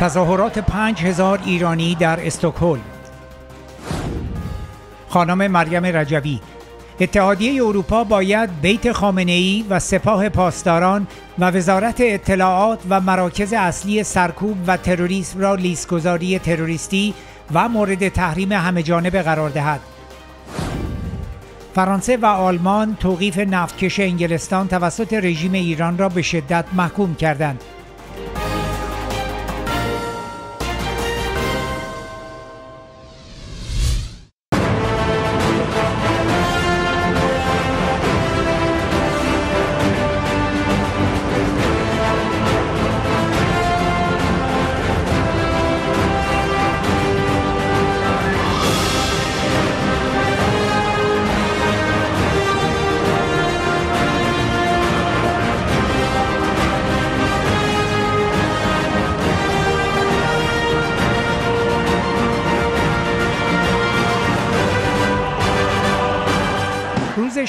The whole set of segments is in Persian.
تظاهرات پنج هزار ایرانی در استکهلم خانم مریم رجوی اتحادیه اروپا باید بیت خامنه ای و سپاه پاسداران و وزارت اطلاعات و مراکز اصلی سرکوب و تروریسم را لیستگذاری تروریستی و مورد تحریم همه جانبه قرار دهد. فرانسه و آلمان توقیف نفتکش انگلستان توسط رژیم ایران را به شدت محکوم کردند.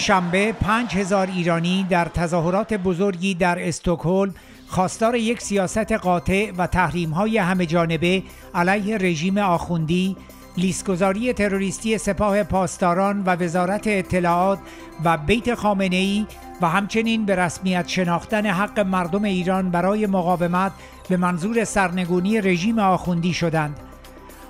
شنبه 5000 ایرانی در تظاهرات بزرگی در استکهلم خواستار یک سیاست قاطع و تحریم‌های همه جانبه علیه رژیم آخوندی، لیستگذاری تروریستی سپاه پاسداران و وزارت اطلاعات و بیت خامنه‌ای و همچنین به رسمیت شناختن حق مردم ایران برای مقاومت به منظور سرنگونی رژیم آخوندی شدند.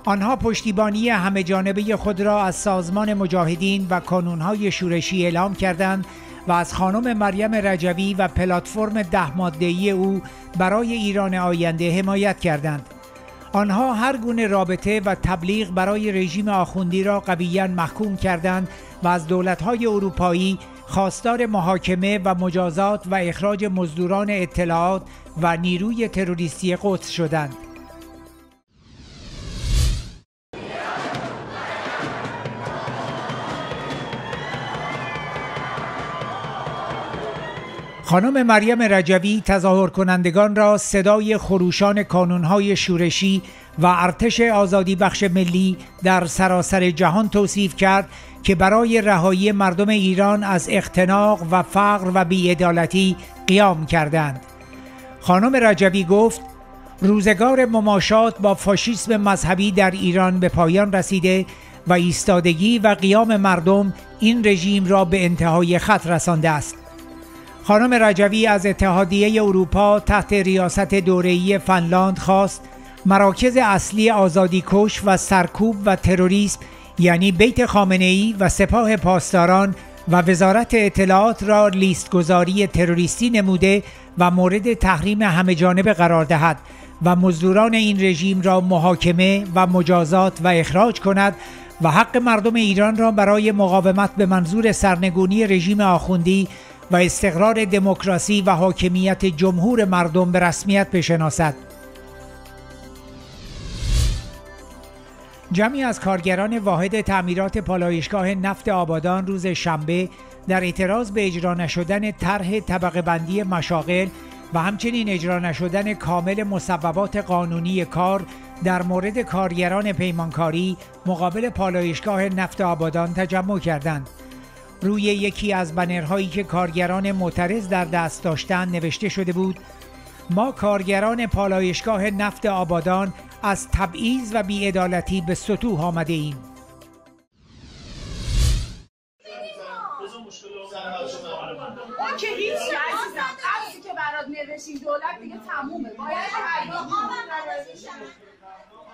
آنها پشتیبانی همه جانبه خود را از سازمان مجاهدین و کانونهای شورشی اعلام کردند و از خانم مریم رجوی و پلتفرم ده ماده‌ای او برای ایران آینده حمایت کردند. آنها هر گونه رابطه و تبلیغ برای رژیم آخوندی را قویا محکوم کردند و از دولت‌های اروپایی خواستار محاکمه و مجازات و اخراج مزدوران اطلاعات و نیروی تروریستی قدس شدند. خانم مریم رجوی تظاهر کنندگان را صدای خروشان کانونهای شورشی و ارتش آزادی بخش ملی در سراسر جهان توصیف کرد که برای رهایی مردم ایران از اختناق و فقر و بیعدالتی قیام کردند. خانم رجوی گفت روزگار مماشات با فاشیسم مذهبی در ایران به پایان رسیده و ایستادگی و قیام مردم این رژیم را به انتهای خط رسانده است. خانم رجوی از اتحادیه اروپا تحت ریاست دوره‌ای فنلاند خواست مراکز اصلی آزادی کش و سرکوب و تروریسم یعنی بیت خامنه و سپاه پاسداران و وزارت اطلاعات را لیستگذاری تروریستی نموده و مورد تحریم همه جانبه قرار دهد و مزدوران این رژیم را محاکمه و مجازات و اخراج کند و حق مردم ایران را برای مقاومت به منظور سرنگونی رژیم آخوندی و استقرار دموکراسی و حاکمیت جمهور مردم به رسمیت بشناسد. جمعی از کارگران واحد تعمیرات پالایشگاه نفت آبادان روز شنبه در اعتراض به اجرا نشدن طرح طبقه بندی مشاغل و همچنین اجرا نشدن کامل مصوبات قانونی کار در مورد کارگران پیمانکاری مقابل پالایشگاه نفت آبادان تجمع کردند. روی یکی از بنرهایی که کارگران معترض در دست داشتند نوشته شده بود ما کارگران پالایشگاه نفت آبادان از تبعیض و بیعدالتی به سطوح آمده ایم. که هیچ برات نوشیم دولت دیگه تمومه.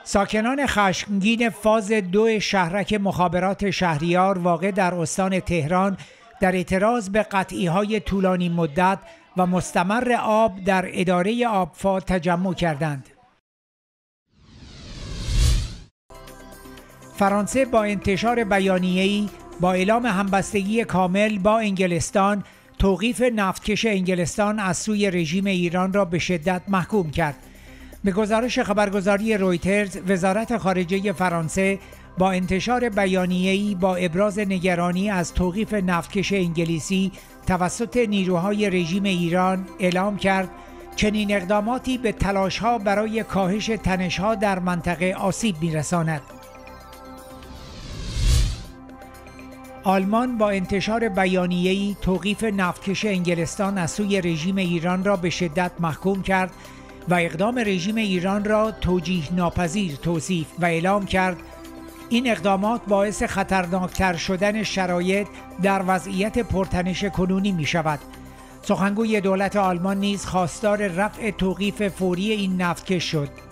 ساکنان خشمگین فاز دو شهرک مخابرات شهریار واقع در استان تهران در اعتراض به قطعی های طولانی مدت و مستمر آب در اداره آبفا تجمع کردند. فرانسه با انتشار بیانیه‌ای با اعلام همبستگی کامل با انگلستان توقیف نفتکش انگلستان از سوی رژیم ایران را به شدت محکوم کرد. به گزارش خبرگزاری رویترز وزارت خارجه فرانسه با انتشار بیانیه‌ای با ابراز نگرانی از توقیف نفتکش انگلیسی توسط نیروهای رژیم ایران اعلام کرد چنین اقداماتی به تلاشها برای کاهش تنشها در منطقه آسیب میرساند. آلمان با انتشار بیانیه‌ای توقیف نفتکش انگلستان از سوی رژیم ایران را به شدت محکوم کرد و اقدام رژیم ایران را توجیه ناپذیر توصیف و اعلام کرد. این اقدامات باعث خطرناکتر شدن شرایط در وضعیت پرتنش کنونی می شود. سخنگوی دولت آلمان نیز خواستار رفع توقیف فوری این نفتکش شد.